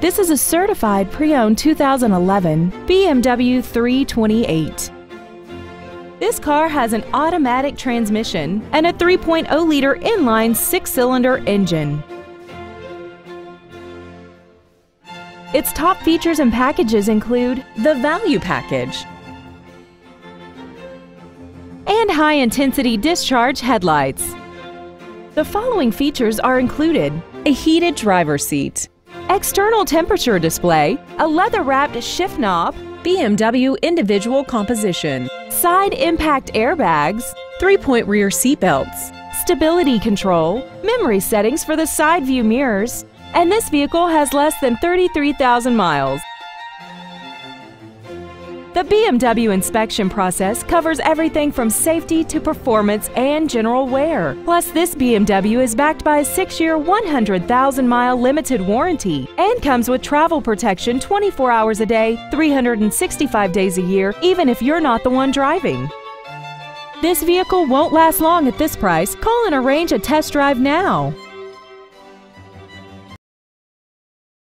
This is a certified pre-owned 2011 BMW 328. This car has an automatic transmission and a 3.0-liter inline six-cylinder engine. Its top features and packages include the Value Package and high-intensity discharge headlights. The following features are included a heated driver's seat, external temperature display, a leather-wrapped shift knob, BMW individual composition, side impact airbags, three-point rear seatbelts, stability control, memory settings for the side view mirrors, and this vehicle has less than 33,000 miles. The BMW inspection process covers everything from safety to performance and general wear. Plus, this BMW is backed by a 6-year, 100,000-mile limited warranty and comes with travel protection 24 hours a day, 365 days a year, even if you're not the one driving. This vehicle won't last long at this price. Call and arrange a test drive now.